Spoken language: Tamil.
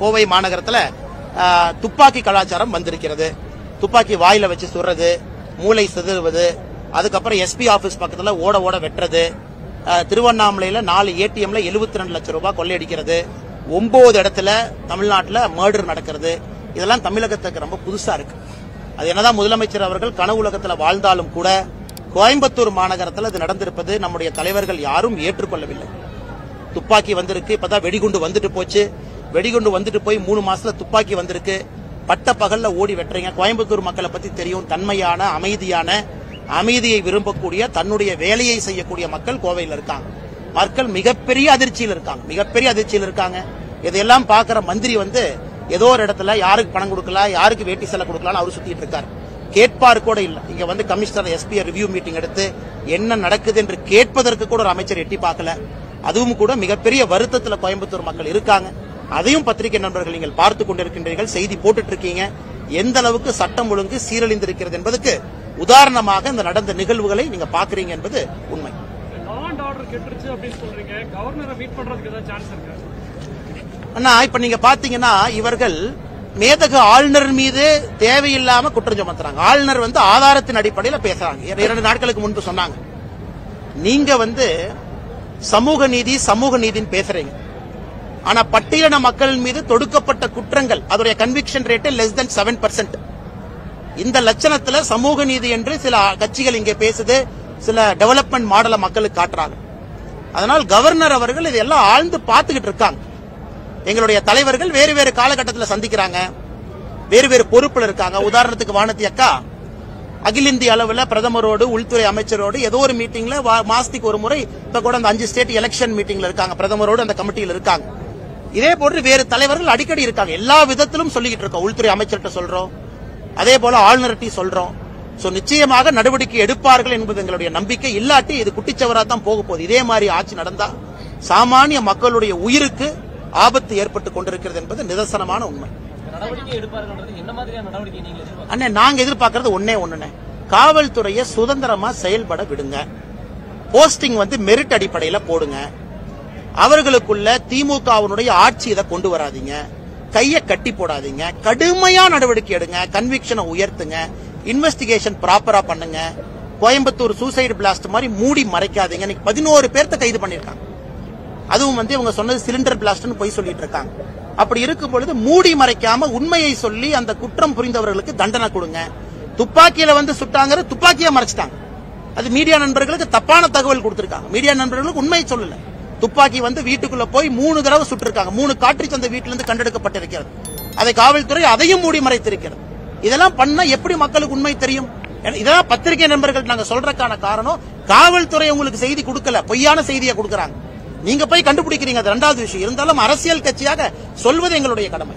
கோவை மாநகரத்துல துப்பாக்கி கலாச்சாரம் வந்திருக்கிறது. துப்பாக்கி வாயில வச்சு சுடுறது மூளை சிதறுவது அதுக்கப்புறம் எஸ்பி ஆபீஸ் பக்கத்துல ஓட ஓட வெட்டுறது திருவண்ணாமலையில் திருவண்ணாமலையில நாலு ஏடிஎம்ல 72 ரெண்டு லட்சம் ரூபாய் கொள்ளையடிக்கிறது ஒன்பது இடத்துல தமிழ்நாட்டில் மர்டர் நடக்கிறது. இதெல்லாம் தமிழகத்துக்கு ரொம்ப புதுசா இருக்கு. அது என்னதான் முதலமைச்சர் அவர்கள் கனவு வாழ்ந்தாலும் கூட கோயம்புத்தூர் மாநகரத்தில் இது நடந்திருப்பது நம்முடைய தலைவர்கள் யாரும் ஏற்றுக்கொள்ளவில்லை. துப்பாக்கி வந்திருக்கு இப்பதான் வெடிகுண்டு வந்துட்டு போச்சு. வெடிகுண்டு வந்துட்டு போய் மூணு மாசத்துல துப்பாக்கி வந்திருக்கு. பட்ட பகல்ல ஓடி வெட்டுறீங்க. கோயம்புத்தூர் மக்களை பத்தி தெரியும். தன்மையான அமைதியான அமைதியை விரும்பக்கூடிய தன்னுடைய வேலையை செய்யக்கூடிய மக்கள் கோவையில் இருக்காங்க. மக்கள் மிகப்பெரிய அதிர்ச்சியில் இருக்காங்க. மிகப்பெரிய அதிர்ச்சியில் இருக்காங்க. இதையெல்லாம் பாக்குற மந்திரி வந்து ஏதோ ஒரு இடத்துல யாருக்கு பணம் கொடுக்கலாம் யாருக்கு வேட்டி செல்ல கொடுக்கலாம்னு அவர் சுத்திட்டு இருக்காரு. கேட்பார் கூட இல்ல. இங்க வந்து கமிஷனர் எஸ்பி ரிவ்யூ மீட்டிங் எடுத்து என்ன நடக்குது என்று கேட்பதற்கு கூட ஒரு அமைச்சர் எட்டி பார்க்கல. அதுவும் கூட மிகப்பெரிய வருத்தத்துல கோயம்புத்தூர் மக்கள் இருக்காங்க. அதையும் பத்திரிகை நண்பர்கள் நீங்கள் பார்த்து கொண்டிருக்கின்றீர்கள் செய்தி போட்டுட்டு இருக்கீங்க எந்த அளவுக்கு சட்டம் ஒழுங்கு சீரழிந்திருக்கிறது என்பதற்கு உதாரணமாக இந்த நடந்த நிகழ்வுகளை நீங்க பாக்குறீங்க என்பது உண்மை. அண்ணா இப்ப நீங்க பாத்தீங்கன்னா இவர்கள் மேதக ஆளுநர் மீது தேவையில்லாம குற்றம் சுமத்துறாங்க. ஆளுநர் வந்து ஆதாரத்தின் அடிப்படையில் பேசுறாங்க. இர- இரண்டு நாட்களுக்கு முன்பு சொன்னாங்க. நீங்க வந்து சமூக நீதி சமூக நீதின்னு பேசுறீங்க. ஆனா பட்டியலின மக்கள் மீது தொடுக்கப்பட்ட குற்றங்கள் அதோடைய conviction rate less than seven percent இந்த லட்சணத்துல சமூக நீதி என்று சில கட்சிகள் இங்கே பேசுது சில டெவலப்மெண்ட் மாடலை மக்களுக்கு காட்டுறாங்க. அதனால் கவர்னர் அவர்கள் இதெல்லாம் ஆழ்ந்து பார்த்துக்கிட்டு இருக்காங்க. எங்களுடைய தலைவர்கள் வேறு வேறு காலகட்டத்தில் சந்திக்கிறாங்க வேறு வேறு பொறுப்புல இருக்காங்க. உதாரணத்துக்கு வானதி அக்கா அகில இந்திய அளவில் பிரதமரோடு உள்துறை அமைச்சரோடு ஏதோ ஒரு மீட்டிங்ல மாசத்துக்கு ஒரு முறை இப்ப கூட அந்த அஞ்சு ஸ்டேட் எலெக்ஷன் மீட்டிங்ல இருக்காங்க. பிரதமரோடு அந்த கமிட்டியில் இருக்காங்க. இதே போன்று வேறு தலைவர்கள் அடிக்கடி இருக்காங்க. எல்லா விதத்திலும் சொல்லிக்கிட்டு இருக்கோம். உள்துறை அமைச்சர்கிட்ட சொல்றோம். அதே போல ஆளுநர்கிட்ட சொல்றோம். சோ நிச்சயமாக நடவடிக்கை எடுப்பார்கள் என்பது எங்களுடைய நம்பிக்கை. இல்லாட்டி இது குட்டிச்சவரா தான் போக போகுது. இதே மாதிரி ஆட்சி நடந்தா சாமானிய மக்களுடைய உயிருக்கு ஆபத்து ஏற்பட்டு கொண்டிருக்கிறது என்பது நிதர்சனமான உண்மை. அண்ணே நாங்க எதிர்பார்க்கறது ஒன்னே ஒண்ணுண்ணே. காவல்துறையை சுதந்திரமா செயல்பட விடுங்க. போஸ்டிங் வந்து மெரிட் அடிப்படையில போடுங்க. அவர்களுக்குள்ள திமுகவினுடைய ஆட்சி இதை கொண்டு வராதீங்க. கையை கட்டி போடாதீங்க. கடுமையா நடவடிக்கை எடுங்க. கன்விக்ஷனை உயர்த்துங்க. இன்வெஸ்டிகேஷன் ப்ராப்பரா பண்ணுங்க. கோயம்புத்தூர் சூசைடு பிளாஸ்ட் மாதிரி மூடி மறைக்காதீங்க. இன்னைக்கு பதினோரு பேர்த்த கைது பண்ணிருக்காங்க அதுவும் வந்து இவங்க சொன்னது சிலிண்டர் பிளாஸ்ட்னு போய் சொல்லிட்டு இருக்காங்க. அப்படி இருக்கும் பொழுது மூடி மறைக்காம உண்மையை சொல்லி அந்த குற்றம் புரிந்தவர்களுக்கு தண்டனை கொடுங்க. துப்பாக்கியில வந்து சுட்டாங்கிற துப்பாக்கியா மறைச்சிட்டாங்க. அது மீடியா நண்பர்களுக்கு தப்பான தகவல் கொடுத்திருக்காங்க. மீடியா நண்பர்களுக்கு உண்மையை சொல்லலை. துப்பாக்கி வந்து வீட்டுக்குள்ள போய் மூணு தடவை சுட்டிருக்காங்க. மூணு காற்றிச் அந்த வீட்டிலிருந்து இருந்து கண்டெடுக்கப்பட்டிருக்கிறது. அதை காவல்துறை அதையும் மூடி மறைத்திருக்கிறது. இதெல்லாம் பண்ணா எப்படி மக்களுக்கு உண்மை தெரியும்? இதெல்லாம் பத்திரிகை நண்பர்கள் நாங்க சொல்றதுக்கான காரணம் காவல்துறை உங்களுக்கு செய்தி கொடுக்கல பொய்யான செய்தியை கொடுக்கறாங்க. நீங்க போய் கண்டுபிடிக்கிறீங்க அது ரெண்டாவது விஷயம். இருந்தாலும் அரசியல் கட்சியாக சொல்வது எங்களுடைய கடமை.